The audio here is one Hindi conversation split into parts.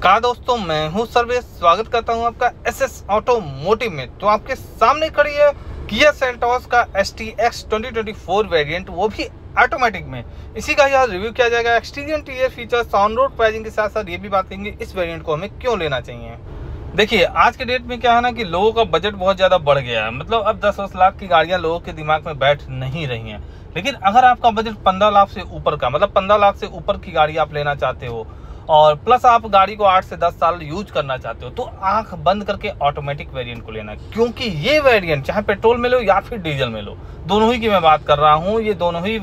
नमस्कार दोस्तों, मैं हूँ सर्वेश। स्वागत करता हूँ आपका एस एस ऑटोमोटिव में। तो आपके सामने खड़ी है किया सेल्टॉस का S T X twenty twenty four variant वो भी ऑटोमेटिक में। इसी का यहाँ रिव्यू किया जाएगा। Exterior interior features on road pricing के साथ साथ ये भी बात करेंगे इस वेरियंट को हमें क्यों लेना चाहिए? देखिए, आज के डेट में क्या है ना कि लोगों का बजट बहुत ज़्यादा बढ़ गया है। मतलब अब दस दस लाख की गाड़ियाँ लोगों के दिमाग में बैठ नहीं रही हैं। लेकिन अगर आपका बजट पंद्रह लाख से ऊपर का मतलब पंद्रह लाख से ऊपर की गाड़ी आप लेना चाहते हो और प्लस आप गाड़ी को आठ से दस साल यूज़ करना चाहते हो तो आँख बंद करके ऑटोमेटिक वेरिएंट को लेना। क्योंकि ये वेरिएंट चाहे पेट्रोल में लो या फिर डीजल में लो, दोनों ही की मैं बात कर रहा हूँ, ये दोनों ही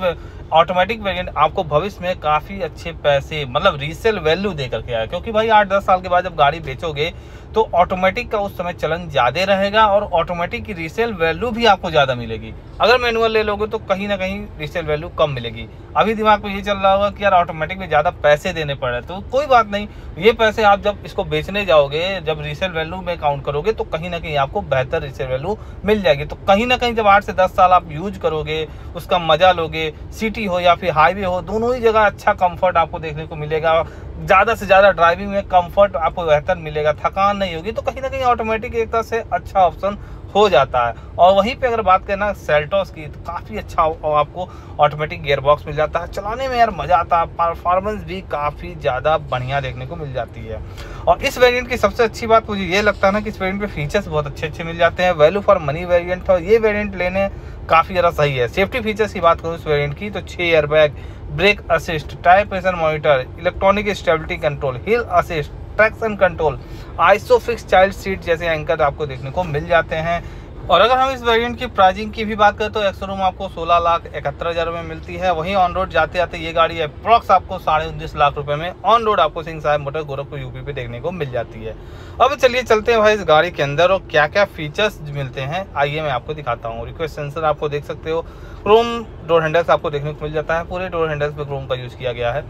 ऑटोमेटिक वेरिएंट आपको भविष्य में काफ़ी अच्छे पैसे मतलब रीसेल वैल्यू दे करके आया। क्योंकि भाई आठ दस साल के बाद जब गाड़ी बेचोगे तो ऑटोमेटिक का उस समय चलन ज़्यादा रहेगा और ऑटोमेटिक की रीसेल वैल्यू भी आपको ज़्यादा मिलेगी। अगर मैनुअल ले लोगे तो कहीं ना कहीं रीसेल वैल्यू कम मिलेगी। अभी दिमाग में ये चल रहा होगा कि यार ऑटोमेटिक में ज़्यादा पैसे देने पड़ रहे तो कोई बात नहीं। ये पैसे आप जब इसको बेचने जाओगे, जब रीसेल वैल्यू में काउंट करोगे तो कहीं ना कहीं आपको बेहतर रीसेल वैल्यू मिल जाएगी। तो कहीं ना कहीं जब आठ से दस साल आप यूज़ करोगे, उसका मज़ा लोगे सिटी हो या फिर हाईवे हो, दोनों ही जगह अच्छा कंफर्ट आपको देखने को मिलेगा। ज़्यादा से ज़्यादा ड्राइविंग में कंफर्ट आपको बेहतर मिलेगा। थकान नहीं होगी तो कहीं ना कहीं ऑटोमेटिक एक तरह से अच्छा ऑप्शन हो जाता है। और वहीं पे अगर बात करना सेल्टोस की तो काफ़ी अच्छा आपको ऑटोमेटिक गियर बॉक्स मिल जाता है। चलाने में यार मज़ा आता है परफॉर्मेंस भी काफ़ी ज़्यादा बढ़िया देखने को मिल जाती है। और इस वेरिएंट की सबसे अच्छी बात मुझे ये लगता है ना कि इस वेरिएंट पे फीचर्स बहुत अच्छे अच्छे मिल जाते हैं। वैल्यू फॉर मनी वेरियंट और ये वेरियंट लेने काफ़ी ज़्यादा सही है। सेफ्टी फीचर्स की बात करूँ इस वेरियंट की तो छः airbag brake assist tyre pressure monitor electronic stability control hill assist traction control Isofix child seat जैसे एंकर आपको देखने को मिल जाते हैं। और अगर हम इस वेरिएंट की प्राइसिंग की भी बात करें तो एक्सरूम आपको 16 लाख इकहत्तर हज़ार में मिलती है। वहीं ऑन रोड जाते जाते ये गाड़ी अप्रॉक्स आपको साढ़े उन्नीस लाख रुपए में ऑन रोड आपको सिंह साहब मोटर गोरखपुर यूपी पे देखने को मिल जाती है। अब चलिए चलते हैं भाई इस गाड़ी के अंदर और क्या क्या फीचर्स मिलते हैं। आइए मैं आपको दिखाता हूँ। रिक्वेस्ट सेंसर आपको देख सकते हो। क्रोम डोर हैंडल्स आपको देखने को मिल जाता है। पूरे डोर हैंडल्स पे क्रोम का यूज़ किया गया है।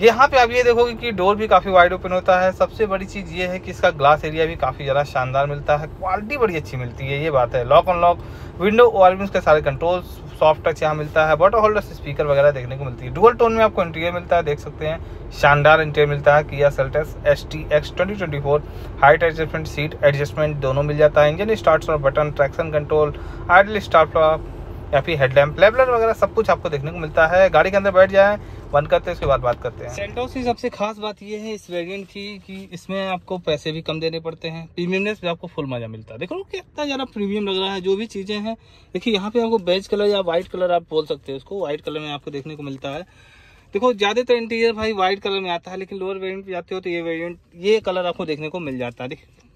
यहाँ पे आप ये देखोगे कि डोर भी काफ़ी वाइड ओपन होता है। सबसे बड़ी चीज़ ये है कि इसका ग्लास एरिया भी काफ़ी ज़्यादा शानदार मिलता है। क्वालिटी बड़ी अच्छी मिलती है, ये बात है। लॉक अनलॉक विंडो ओआरबीस के सारे कंट्रोल सॉफ्ट टच यहाँ मिलता है। बॉटल होल्डर स्पीकर वगैरह देखने को मिलती है। डुअल टोन में आपको इंटीरियर मिलता है, देख सकते हैं। शानदार इंटीरियर मिलता है। Kia Seltos S T X twenty twenty four height adjustment seat adjustment दोनों मिल जाता है। इंजन स्टार्ट और button traction control idle start या फिर हेडलैम्प लेबलर वगैरह सब कुछ आपको देखने को मिलता है। गाड़ी के अंदर बैठ जाए बंद करते हैं, उसके बाद बात करते हैं। सेल्टोस की सबसे खास बात यह है इस वेरिएंट की, कि इसमें आपको पैसे भी कम देने पड़ते हैं। प्रीमियमनेस भी आपको फुल मज़ा मिलता है। देखो, कितना ज़्यादा प्रीमियम लग रहा है, जो भी चीज़ें हैं। देखिए, यहाँ पे आपको बेज कलर या व्हाइट कलर आप बोल सकते हैं उसको। व्हाइट कलर में आपको देखने को मिलता है। देखो, ज़्यादातर इंटीरियर भाई व्हाइट कलर में आता है, लेकिन लोअर वेरियंट पे जाते हो तो ये वेरियंट ये कलर आपको देखने को मिल जाता है। देखिए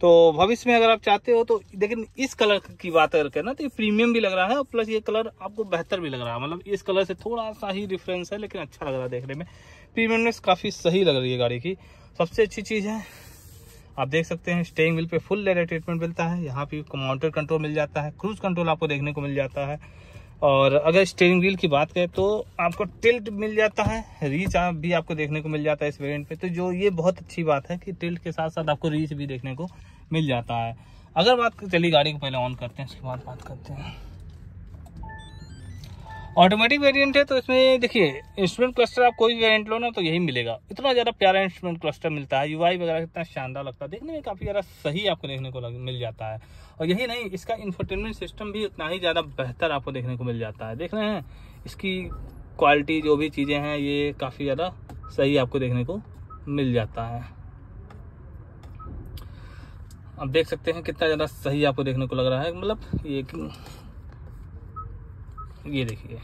तो भविष्य में अगर आप चाहते हो तो लेकिन इस कलर की बात करके ना तो ये प्रीमियम भी लग रहा है और प्लस ये कलर आपको बेहतर भी लग रहा है। मतलब इस कलर से थोड़ा सा ही डिफरेंस है, लेकिन अच्छा लग रहा है देखने में। प्रीमियमनेस काफ़ी सही लग रही है गाड़ी की। सबसे अच्छी चीज़ है, आप देख सकते हैं स्टेइंग व्हील पे फुल लेदर ट्रीटमेंट मिलता है। यहाँ पे माउंटेड कंट्रोल मिल जाता है क्रूज कंट्रोल आपको देखने को मिल जाता है। और अगर स्टेयरिंग व्हील की बात करें तो आपको टिल्ट मिल जाता है रीच आप भी आपको देखने को मिल जाता है इस वेरिएंट पे। तो जो ये बहुत अच्छी बात है कि टिल्ट के साथ साथ आपको रीच भी देखने को मिल जाता है। अगर बात चलिए गाड़ी को पहले ऑन करते हैं उसके बाद बात करते हैं। ऑटोमेटिक वेरिएंट है तो इसमें देखिए इंस्ट्रूमेंट क्लस्टर आप कोई भी वेरिएंट लो ना तो यही मिलेगा। इतना ज़्यादा प्यारा इंस्ट्रूमेंट क्लस्टर मिलता है यूआई वगैरह इतना शानदार लगता है। देखने में काफ़ी ज़्यादा सही आपको देखने को लग, मिल जाता है। और यही नहीं इसका इंफरटेनमेंट सिस्टम भी उतना ही ज़्यादा बेहतर आपको देखने को मिल जाता है। देख रहे हैं इसकी क्वालिटी जो भी चीज़ें हैं ये काफ़ी ज़्यादा सही आपको देखने को मिल जाता है। अब देख सकते हैं कितना ज़्यादा सही आपको देखने को लग रहा है। मतलब ये ये देखिए,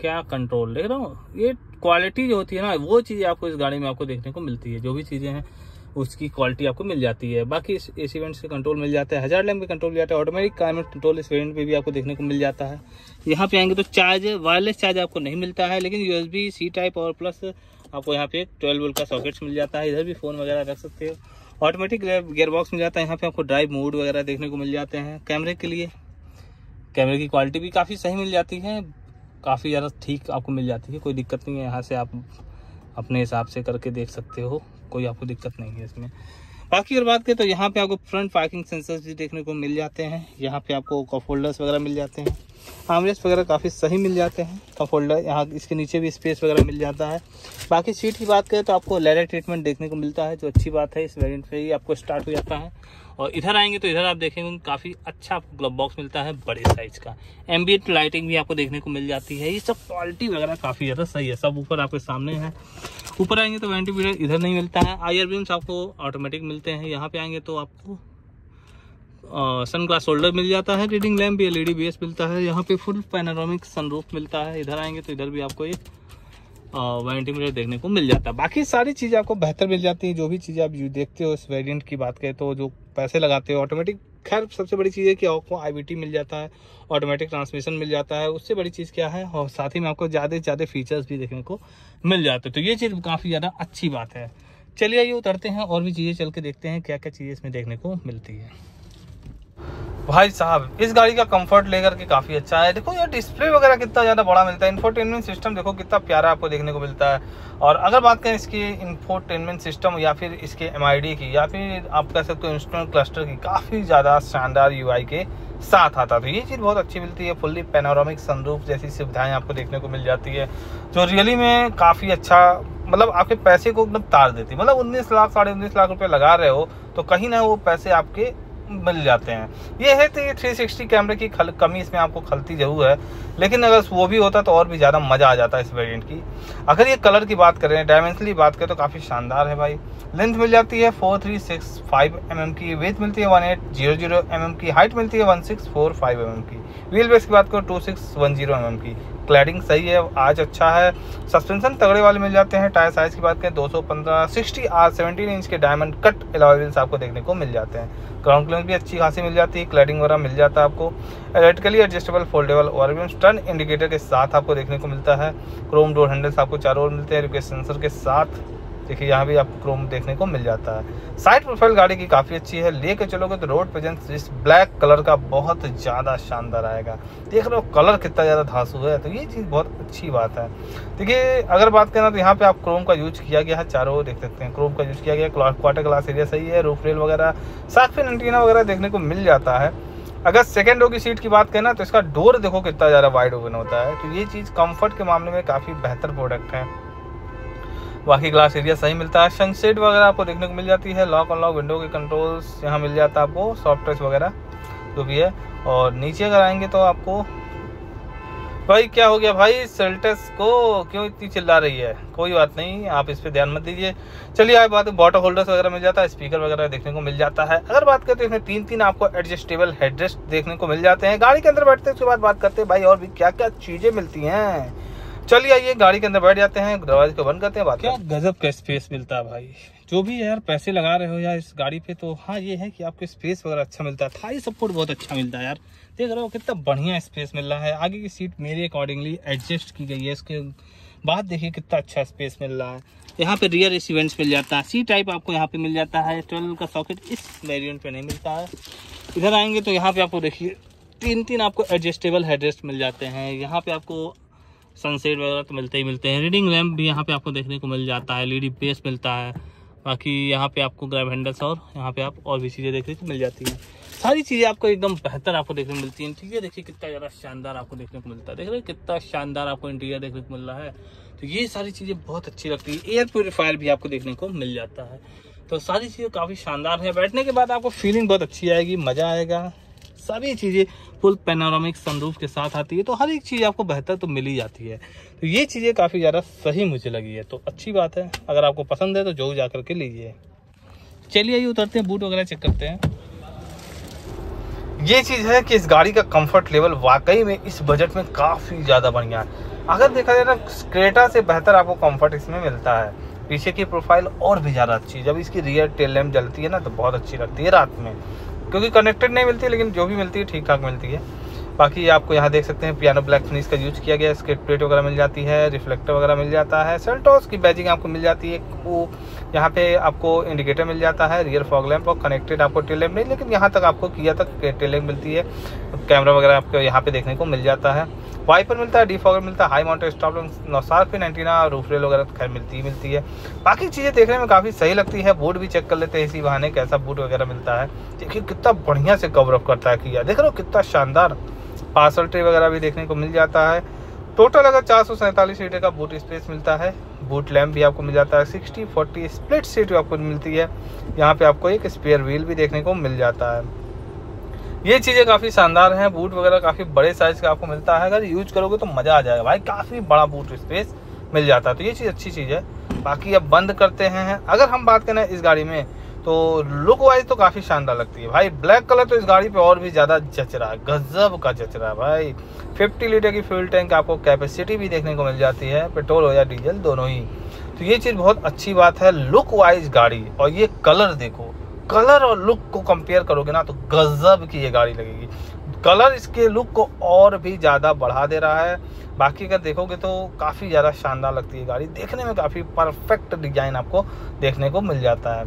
क्या कंट्रोल देख रहा हूँ। ये क्वालिटी जो होती है ना, वो चीज़ आपको इस गाड़ी में आपको देखने को मिलती है। जो भी चीज़ें हैं, उसकी क्वालिटी आपको मिल जाती है। बाकी इस एसी वेंट्स के कंट्रोल मिल जाता है, हज़ार लैम्प कंट्रोल मिल जाता है ऑटोमेटिक क्लाइमेट कंट्रोल इस वेरियंट पे भी आपको देखने को मिल जाता है। यहाँ पे आएँगे तो चार्ज वायरलेस चार्ज आपको नहीं मिलता है, लेकिन यूएसबी सी टाइप और प्लस आपको यहाँ पे ट्वेल्व वोल्ट का सॉकेट्स मिल जाता है। इधर भी फ़ोन वगैरह रख सकते हो। ऑटोमेटिक गेयरबॉक्स मिल जाता है, यहाँ पे आपको ड्राइव मोड वगैरह देखने को मिल जाते हैं कैमरे के लिए। कैमरे की क्वालिटी भी काफ़ी सही मिल जाती है, काफ़ी ज़्यादा ठीक आपको मिल जाती है, कोई दिक्कत नहीं है, यहाँ से आप अपने हिसाब से करके देख सकते हो, कोई आपको दिक्कत नहीं है इसमें। बाकी अगर बात करें तो यहाँ पे आपको फ्रंट पार्किंग सेंसर्स भी देखने को मिल जाते हैं। यहाँ पे आपको कप होल्डर्स वगैरह मिल जाते हैं। आमरेस वगैरह काफ़ी सही मिल जाते हैं कप होल्डर यहाँ इसके नीचे भी स्पेस वगैरह मिल जाता है। बाकी सीट की बात करें तो आपको लेदर ट्रीटमेंट देखने को मिलता है, जो अच्छी बात है, इस वेरियंट पर ही आपको स्टार्ट हो जाता है। और इधर आएँगे तो इधर आप देखेंगे काफ़ी अच्छा ग्लब बॉक्स मिलता है, बड़े साइज़ का। एम्बियट लाइटिंग भी आपको देखने को मिल जाती है। ये सब क्वालिटी वगैरह काफ़ी ज़्यादा सही है, सब ऊपर आपके सामने है। ऊपर आएँगे तो वेंटी इधर नहीं मिलता है। आयर बीम्स आपको ऑटोमेटिक मिलते हैं। यहाँ पे आएँगे तो आपको सन ग्लास होल्डर मिल जाता है। रीडिंग लैम्प भी एल एलईडी बेस मिलता है। यहाँ पे फुल पैनारोमिक सनरूफ मिलता है। इधर आएँगे तो इधर भी आपको एक वारंटी मीटर देखने को मिल जाता है। बाकी सारी चीज़ें आपको बेहतर मिल जाती है। जो भी चीज़ें आप देखते हो इस वेरिएंट की बात करें तो जो पैसे लगाते हो ऑटोमेटिक खैर, सबसे बड़ी चीज़ है कि आपको आई मिल जाता है ऑटोमेटिक ट्रांसमिशन मिल जाता है। उससे बड़ी चीज़ क्या है, और साथ ही में आपको ज़्यादा से ज़्यादा फीचर्स भी देखने को मिल जाते हैं। तो ये चीज़ काफ़ी ज़्यादा अच्छी बात है। चलिए ये उतरते हैं और भी चीज़ें चल के देखते हैं क्या क्या चीज़ें इसमें देखने को मिलती है। भाई साहब, इस गाड़ी का कंफर्ट लेकर के काफ़ी अच्छा है। देखो यार डिस्प्ले वगैरह कितना ज़्यादा बड़ा मिलता है। इन्फोटेनमेंट सिस्टम देखो कितना प्यारा आपको देखने को मिलता है। और अगर बात करें इसकी इन्फोटेनमेंट सिस्टम या फिर इसके एमआईडी की, या फिर आप कह सकते हो इंस्ट्रूमेंट क्लस्टर की, काफ़ी ज़्यादा शानदार यू के साथ आता तो ये चीज़ बहुत अच्छी मिलती है फुल्ली पेनोरामिक सनरूफ जैसी सुविधाएँ आपको देखने को मिल जाती है, जो रियली में काफ़ी अच्छा मतलब आपके पैसे को एकदम तार देती है। मतलब उन्नीस लाख, साढ़े उन्नीस लाख रुपए लगा रहे हो तो कहीं ना वो पैसे आपके मिल जाते हैं। ये है तो ये 360 कैमरे की खल, कमी इसमें आपको खलती ज़रूर है। लेकिन अगर वो भी होता तो और भी ज़्यादा मज़ा आ जाता इस वेरिएंट की। अगर ये कलर की बात करें डायमेंशनली बात करें तो काफ़ी शानदार है भाई। लेंथ मिल जाती है four three six five M M की। वेथ मिलती है one eight zero zero M M की। हाइट मिलती है one six four five M M की। व्हील बेस की बात करो two six one zero M M की। क्लैडिंग सही है, आज अच्छा है। सस्पेंशन तगड़े वाले मिल जाते हैं, टायर साइज़ की बात करें 215 60 आर 17 इंच के डायमंड कट एलॉयल्स आपको देखने को मिल जाते हैं। ग्राउंड क्लियर भी अच्छी खासी मिल जाती है, क्लैडिंग वगैरह मिल जाता है आपको। इलेक्ट्रिकली एडजस्टेबल फोल्डेबल और टर्न इंडिकेटर के साथ आपको देखने को मिलता है। क्रोम डोर हैंडल्स आपको चारों ओर मिलते हैं सेंसर के साथ। देखिए, यहाँ भी आपको क्रोम देखने को मिल जाता है। साइड प्रोफ़ाइल गाड़ी की काफ़ी अच्छी है। लेके चलोगे तो रोड प्रेजेंस इस ब्लैक कलर का बहुत ज़्यादा शानदार आएगा। देख रहे हो कलर कितना ज़्यादा धांसू है तो ये चीज़ बहुत अच्छी बात है। देखिए, अगर बात करें तो यहाँ पे आप क्रोम का यूज़ किया गया है, चारों देख सकते हैं। क्रोम का यूज़ किया गया क्वार्टर ग्लास एरिया सही है रूफ रेल वगैरह, साथ एंटीना वगैरह देखने को मिल जाता है। अगर सेकेंड रो की सीट की बात करें ना तो इसका डोर देखो कितना ज़्यादा वाइड ओपन होता है। तो ये चीज़ कंफर्ट के मामले में काफ़ी बेहतर प्रोडक्ट है। बाकी ग्लास एरिया सही मिलता है। सनसेट वगैरह आपको देखने को मिल जाती है। लॉक अनलॉक विंडो के कंट्रोल्स यहाँ मिल जाता है आपको। सॉफ्ट टच वगैरह, जो भी है। और नीचे अगर आएँगे तो आपको, भाई क्या हो गया भाई? सेल्टस को क्यों इतनी चिल्ला रही है? कोई बात नहीं, आप इस पर ध्यान मत दीजिए। चलिए आप बात बॉटल होल्डर्स वगैरह मिल जाता है। स्पीकर वगैरह देखने को मिल जाता है। अगर बात करते हैं इसमें तीन तीन आपको एडजस्टेबल हेडरेस्ट देखने को मिल जाते हैं। गाड़ी के अंदर बैठते हैं, उसके बाद बात करते हैं, भाई और भी क्या क्या चीज़ें मिलती हैं। चलिए आइए गाड़ी के अंदर बैठ जाते हैं दरवाजे को बंद करते हैं बात क्या गजब का स्पेस मिलता है भाई। जो भी यार पैसे लगा रहे हो यार इस गाड़ी पे तो हाँ ये है कि आपको स्पेस वगैरह अच्छा मिलता है। थाई सपोर्ट बहुत अच्छा मिलता है यार। देख रहे हो कितना बढ़िया स्पेस मिल रहा है। आगे की सीट मेरे अकॉर्डिंगली एडजस्ट की गई है इसके बाद देखिए कितना अच्छा स्पेस मिल रहा है। यहाँ पे रियर इवेंट्स मिल जाता है। सी टाइप आपको यहाँ पे मिल जाता है। ट्वेल्व का सॉकेट इस वेरियंट पे नहीं मिलता है। इधर आएँगे तो यहाँ पे आपको देखिए तीन तीन आपको एडजस्टेबल हेडरेस्ट मिल जाते हैं। यहाँ पे आपको सनसेट वगैरह तो मिलते ही मिलते हैं। रीडिंग लैम्प भी यहाँ पे आपको देखने को मिल जाता है एलईडी बेस मिलता है। बाकी यहाँ पे आपको ग्रैब हैंडल्स और यहाँ पे आप और भी चीज़ें देखने को मिल जाती हैं। सारी चीज़ें आपको एकदम बेहतर आपको देखने को मिलती हैं। ठीक है देखिए कितना ज़्यादा शानदार आपको देखने को मिलता है। देख रहे कितना शानदार आपको इंटीरियर देखने को मिल रहा है। तो ये सारी चीज़ें बहुत अच्छी लगती है। एयर प्योरीफायर भी आपको देखने को मिल जाता है। तो सारी चीज़ें काफ़ी शानदार है। बैठने के बाद आपको फीलिंग बहुत अच्छी आएगी, मज़ा आएगा। सारी चीज़ें फुल पेनारोमिक सनरूफ के साथ आती है तो हर एक चीज़ आपको बेहतर तो मिल ही जाती है। तो ये चीज़ें काफ़ी ज़्यादा सही मुझे लगी है तो अच्छी बात है। अगर आपको पसंद है तो जो जा करके लीजिए। चलिए ये उतरते हैं बूट वगैरह चेक करते हैं। ये चीज़ है कि इस गाड़ी का कंफर्ट लेवल वाकई में इस बजट में काफ़ी ज़्यादा बढ़िया है। अगर देखा जाए ना क्रेटा से बेहतर आपको कंफर्ट इसमें मिलता है। पीछे की प्रोफ़ाइल और भी ज़्यादा अच्छी जब इसकी रियर टेल लैम्प जलती है ना तो बहुत अच्छी लगती है रात में। क्योंकि कनेक्टेड नहीं मिलती, लेकिन जो भी मिलती है, ठीक ठाक मिलती है। बाकी आपको यहाँ देख सकते हैं पियानो ब्लैक फिनिश का यूज़ किया गया स्केट प्लेट वगैरह मिल जाती है रिफ्लेक्टर वगैरह मिल जाता है सेल्टॉस की बैजिंग आपको मिल जाती है वो यहाँ पे आपको इंडिकेटर मिल जाता है रियर फॉग लैम्प और कनेक्टेड आपको टेल लैम्प नहीं, लेकिन यहाँ तक आपको किया तक टेल लैम्प मिलती है। कैमरा वगैरह आपको यहाँ पे देखने को मिल जाता है। वाइपर मिलता है, डिफॉगर मिलता है, हाई माउंटेड स्टॉप नौसार एंटीना रूफ रेल वगैरह खैर मिलती ही मिलती है। बाकी चीज़ें देखने में काफ़ी सही लगती है बूट भी चेक कर लेते हैं इसी बहाने कैसा बूट वगैरह मिलता है। देखिए कितना बढ़िया से कवर अप करता है किया। देख रहे हो कितना शानदार पार्सल ट्रे वगैरह भी देखने को मिल जाता है। टोटल अगर चार सौ सैंतालीस लीटर का बूट स्पेस मिलता है बूट लैम्प भी आपको मिल जाता है सिक्सटी फोर्टी स्प्लिट सीट भी आपको मिलती है। यहाँ पे आपको एक स्पेयर व्हील भी देखने को मिल जाता है। ये चीज़ें काफ़ी शानदार हैं, बूट वगैरह काफ़ी बड़े साइज़ का आपको मिलता है। अगर यूज़ करोगे तो मज़ा आ जाएगा। भाई, काफ़ी बड़ा बूट स्पेस मिल जाता है। तो ये चीज़ अच्छी चीज़ है। बाकी अब बंद करते हैं अगर हम बात करें इस गाड़ी में तो लुक वाइज तो काफ़ी शानदार लगती है। भाई ब्लैक कलर तो इस गाड़ी पे और भी ज़्यादा जच रहा है। गजब का जच रहा है, भाई। 50 लीटर की फ्यूल टैंक आपको कैपेसिटी भी देखने को मिल जाती है। पेट्रोल हो या डीजल दोनों ही। तो ये चीज़ बहुत अच्छी बात है लुक वाइज गाड़ी। और ये कलर देखो। कलर और लुक को कंपेयर करोगे ना तो गजब की ये गाड़ी लगेगी। कलर इसके लुक को और भी ज़्यादा बढ़ा दे रहा है। बाकी अगर देखोगे तो काफ़ी ज़्यादा शानदार लगती है गाड़ी। देखने में काफ़ी परफेक्ट डिज़ाइन आपको देखने को मिल जाता है।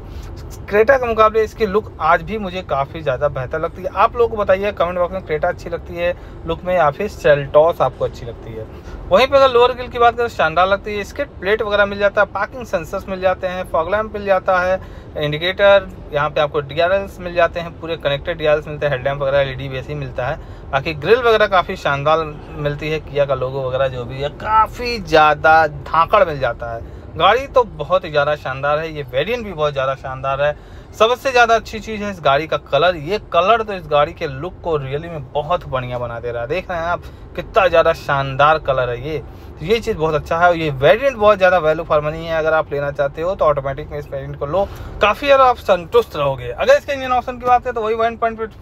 क्रेटा के मुकाबले इसकी लुक आज भी मुझे काफ़ी ज़्यादा बेहतर लगती है। आप लोगों को बताइए, कमेंट बॉक्स में क्रेटा अच्छी लगती है लुक में या फिर सेल्टॉस आपको अच्छी लगती है। वहीं पर अगर लोअर ग्रिल की बात करें शानदार लगती है। स्किट प्लेट वगैरह मिल जाता है, पार्किंग सेंसर्स मिल जाते हैं फॉगलैम्प मिल जाता है, इंडिकेटर, यहाँ पे आपको डी मिल जाते हैं, पूरे कनेक्टेड डी मिलते हैं हेडलैम्प वगैरह, एल ई मिलता है। बाकी ग्रिल वगैरह काफ़ी शानदार मिलती है, किया का लोगो वगैरह जो भी है, काफ़ी ज़्यादा धाकड़ मिल जाता है। गाड़ी तो बहुत ही ज़्यादा शानदार है, ये वेरिएंट भी बहुत ज़्यादा शानदार है। सबसे ज़्यादा अच्छी चीज़ है इस गाड़ी का कलर ये कलर तो इस गाड़ी के लुक को रियली में बहुत बढ़िया बना दे रहा है। देख रहे हैं आप, कितना ज़्यादा शानदार कलर है ये। ये चीज़ बहुत अच्छा है और ये वेरिएंट बहुत ज़्यादा वैल्यू फॉर मनी है। अगर आप लेना चाहते हो तो ऑटोमेटिक में इस वेरियंट को लो। काफ़ी ज़्यादा आप संतुष्ट रहोगे। अगर इसके इंजन ऑप्शन की बात करें तो वही वन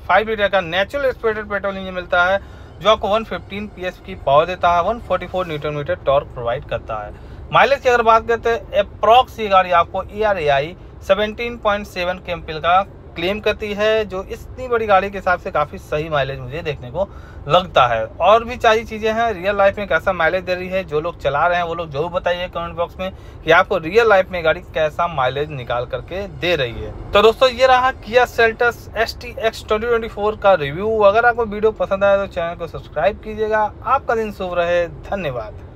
फाइव लीटर का नेचुरल स्पेटेड पेट्रोल इंजन मिलता है, जो आपको वन फिफ्टीन की पावर देता है one forty four newton metre torque provide करता है। माइलेज की अगर बात करते हैं अप्रॉक्स ये गाड़ी आपको E R A I seventeen point seven K M का क्लेम करती है, जो इतनी बड़ी गाड़ी के हिसाब से काफ़ी सही माइलेज मुझे देखने को लगता है। और भी सारी चीज़ें हैं रियल लाइफ में कैसा माइलेज दे रही है, जो लोग चला रहे हैं, वो लोग ज़रूर बताइए कमेंट बॉक्स में कि आपको रियल लाइफ में गाड़ी कैसा माइलेज निकाल करके दे रही है। तो दोस्तों, ये रहा Kia Seltos S T X twenty का रिव्यू अगर आपको वीडियो पसंद आया तो चैनल को सब्सक्राइब कीजिएगा। आपका दिन शुभ रहे। धन्यवाद।